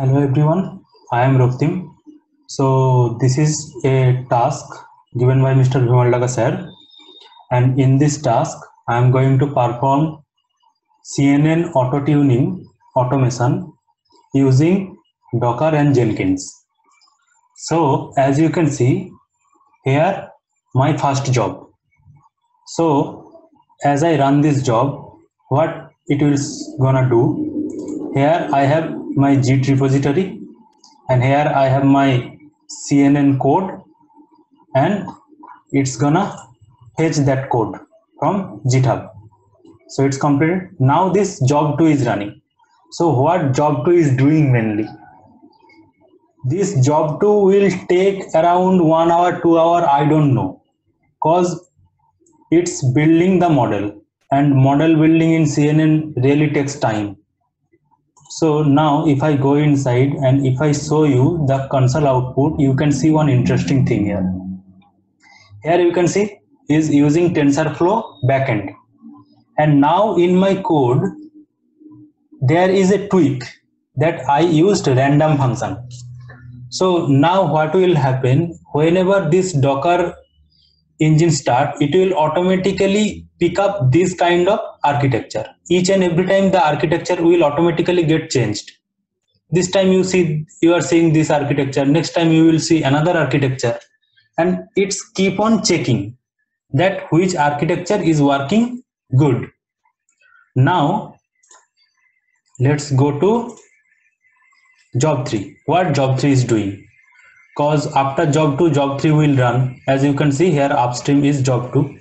Hello everyone, I am Raktim. So this is a task given by Mr. Vimal Daga sir and in this task I am going to perform CNN auto tuning automation using Docker and Jenkins. So as you can see here my first job. So as I run this job what it is gonna do here I have my Git repository and here I have my CNN code and it's gonna fetch that code from GitHub. So it's completed. Now this job 2 is running. So what job 2 is doing mainly? This job 2 will take around one hour, two hour, I don't know. Cause it's building the model and model building in CNN really takes time so now if I go inside and if I show you the console output, you can see one interesting thing here. Here you can see is using TensorFlow backend. And now in my code, there is a tweak that I used random function. So now what will happen whenever this Docker engine start, it will automatically pick up this kind of architecture. Each and every time the architecture will automatically get changed. This time you see you are seeing this architecture. Next time you will see another architecture. And it's keep on checking that which architecture is working good. Now let's go to job 3 what job 3 is doing? Because after job 2 job 3 will run. As you can see here upstream is job 2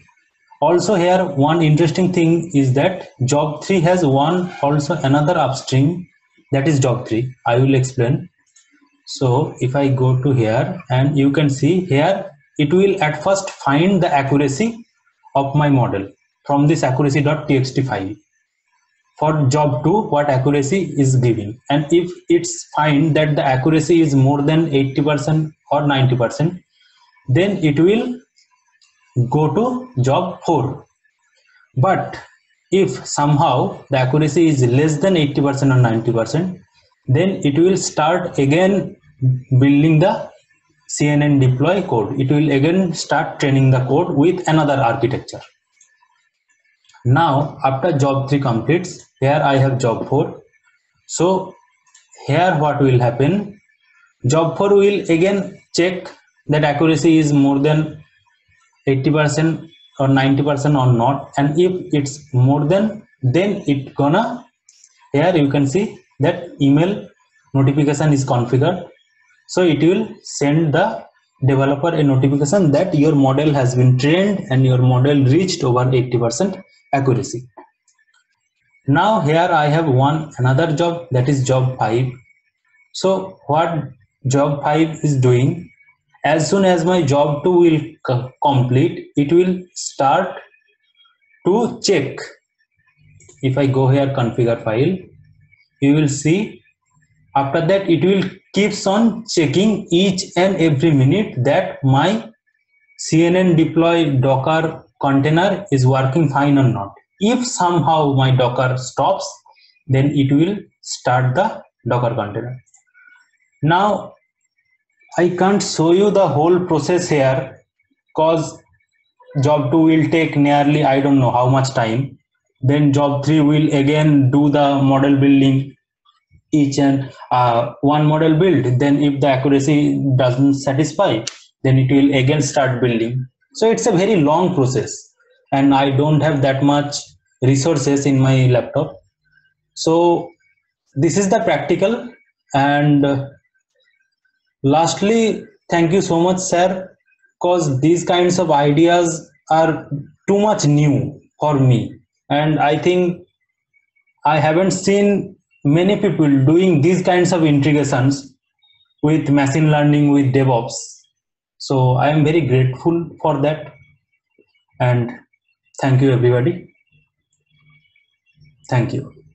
also here one interesting thing is that job 3 has one also another upstream that is job 3 i will explain. So if i go to here and you can see here it will at first find the accuracy of my model from this accuracy.txt file. For job 2 what accuracy is giving? And if it's find that the accuracy is more than 80% or 90% then it will go to job 4 but if somehow the accuracy is less than 80% or 90% then it will start again building the CNN deploy code. It will again start training the code with another architecture. Now after job 3 completes here I have job 4 so here what will happen? Job 4 will again check that accuracy is more than 80% or 90% or not. And if it's more than then it gonna here you can see that email notification is configured. So it will send the developer a notification that your model has been trained and your model reached over 80% accuracy. Now here i have one another job that is job 5 so what job 5 is doing as soon as my job 2 will complete it will start to check. If i go here configure file you will see after that it will keeps on checking each and every minute that my cnn deploy docker container is working fine or not. If somehow my docker stops then it will start the docker container. Now I can't show you the whole process here because job 2 will take nearly I don't know how much time. Then job 3 will again do the model building each and uh, one model build. Then if the accuracy doesn't satisfy then it will again start building. So it's a very long process and I don't have that much resources in my laptop. So this is the practical and lastly thank you so much sir because these kinds of ideas are too much new for me. And i think i haven't seen many people doing these kinds of integrations with machine learning with devops. So i am very grateful for that. And thank you everybody. Thank you